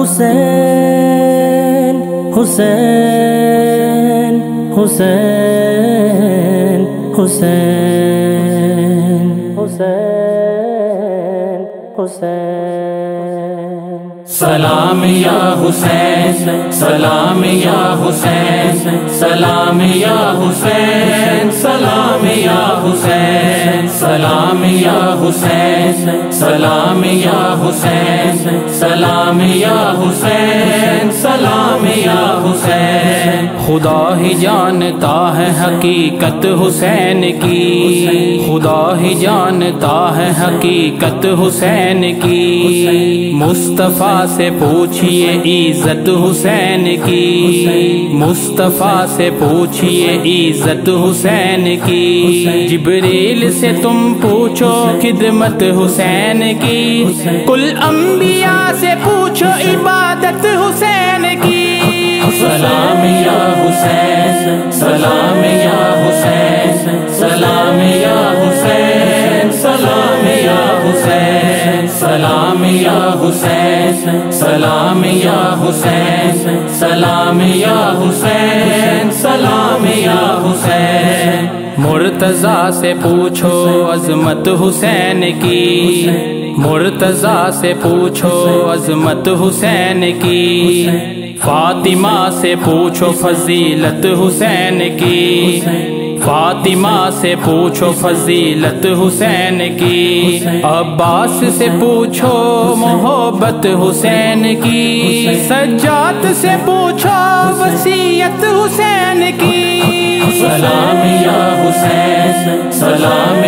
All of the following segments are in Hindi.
হুসেন হুসেন হুসেন হুসেন হুসেন হুসেন सलाम या हुसैन, सलाम या हुसैन, सलाम या हुसैन, सलाम या हुसैन, सलाम या हुसैन, सलाम या हुसैन, सलाम या हुसैन, सलाम या खुदा ही जानता है हकीकत हुसैन की। खुदा ही जानता है हकीकत हुसैन की। मुस्तफ़ा से पूछिए इज़्ज़त हुसैन की। मुस्तफ़ा से पूछिए इज़्ज़त हुसैन की। जिब्रील से तुम पूछो खिदमत हुसैन की। कुल अंबिया से पूछो इबादत हुसैन की। सलाम हुसैन सलाम या हुसैन, सलाम या हुसैन, सलाम या हुसैन, सलाम या हुसैन, सलाम या हुसैन, सलाम या हुसैन, सलाम या हुसैन। मुर्तजा से पूछो अजमत हुसैन की, मुर्तजा से पूछो अजमत हुसैन की। फातिमा से पूछो फजीलत हुसैन की। फातिमा से पूछो फजीलत हुसैन की। अब्बास से पूछो मोहब्बत हुसैन की। सज्जात से पूछो वसीयत हुसैन की। सलाम या हुसैन, सलाम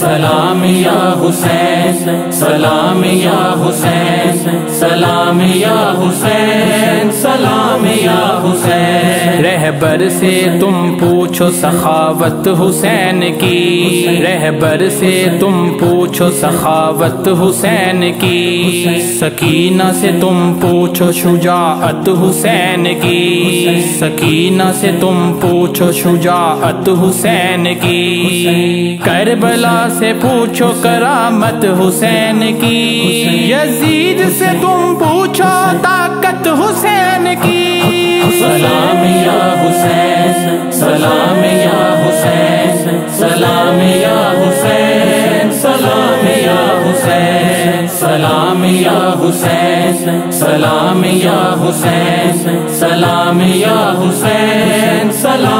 सलाम या हुसैन सलाम या हुसैन सलाम या हुसैन सलाम या हुसैन। रहबर से तुम पूछो सखावत हुसैन की। रहबर से तुम पूछो सखावत हुसैन की। सकीना से तुम पूछो शुजाअत हुसैन की। सकीना से तुम पूछो शुजाअत हुसैन की। करबला से पूछो करामत हुसैन की। यजीद से तुम पूछो ताकत हुसैन की। या हुसैन सलाम या हुसैन सलाम या हुसैन सलाम